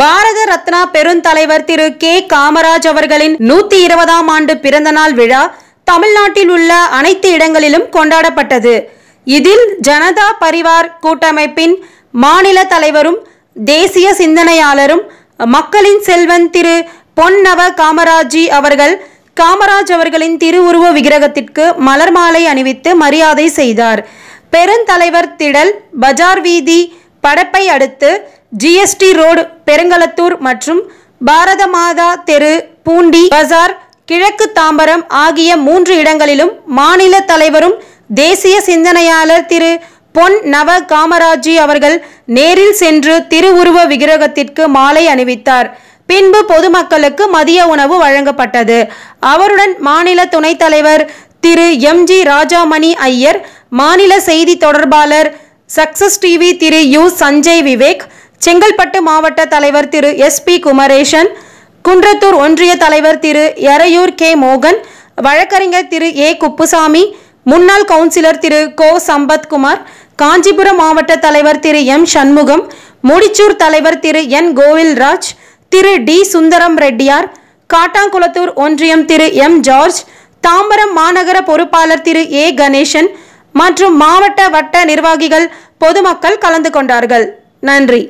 பாரத ரத்னா பெருந்தலைவர் திரு கே. காமராஜ் அவர்களின் நூத்தி இருபதாம் ஆண்டு பிறந்தநாள் விழா தமிழ்நாட்டில் உள்ள அனைத்து இடங்களிலும் கொண்டாடப்பட்டது. இதில் ஜனதா பரிவார் கூட்டமைப்பின் மாநில தலைவரும் தேசிய சிந்தனையாளரும் மக்களின் செல்வன் திரு பொன்னவ காமராஜி அவர்கள் காமராஜ் அவர்களின் திருவுருவ விக்கிரகத்திற்கு மலர் மாலை அணிவித்து மரியாதை செய்தார். பெருந்தலைவர் திடல் பஜார் வீதி படப்பை அடுத்து ஜிஎஸ்டி ரோடு பெருங்கலத்தூர் மற்றும் பாரத மாதா தெரு பூண்டி பஜார் கிழக்கு தாம்பரம் ஆகிய மூன்று இடங்களிலும் மாநில தலைவரும் தேசிய சிந்தனையாளர் திரு. பொன் நவ காமராஜி அவர்கள் நேரில் சென்று திருவுருவ விக்கிரகத்திற்கு மாலை அணிவித்தார். பின்பு பொதுமக்களுக்கு மதிய உணவு வழங்கப்பட்டது. அவருடன் மாநில துணைத் தலைவர் திரு. எம். ஜி. ராஜாமணி ஐயர் மாநில செய்தி தொடர்பாளர் success TV Thiru U Sanjay Vivek Chengalpattu மாவட்ட தலைவர் திரு எஸ் பி குமரேசன் குன்றத்தூர் ஒன்றிய தலைவர் திரு எரையூர் கே மோகன் வழக்கறிஞர் திரு ஏ குப்புசாமி முன்னாள் கவுன்சிலர் திரு கோ சம்பத்குமார் காஞ்சிபுரம் மாவட்ட தலைவர் திரு எம் சண்முகம் முடிச்சூர் தலைவர் திரு என் கோவில்ராஜ் திரு டி சுந்தரம் ரெட்டியார் காட்டாங்குளத்தூர் ஒன்றியம் திரு எம் ஜார்ஜ் தாம்பரம் மாநகர பொறுப்பாளர் திரு ஏ கணேசன் மற்றும் மாவட்ட வட்ட நிர்வாகிகள் பொதுமக்கள் கலந்து கொண்டார்கள். நன்றி.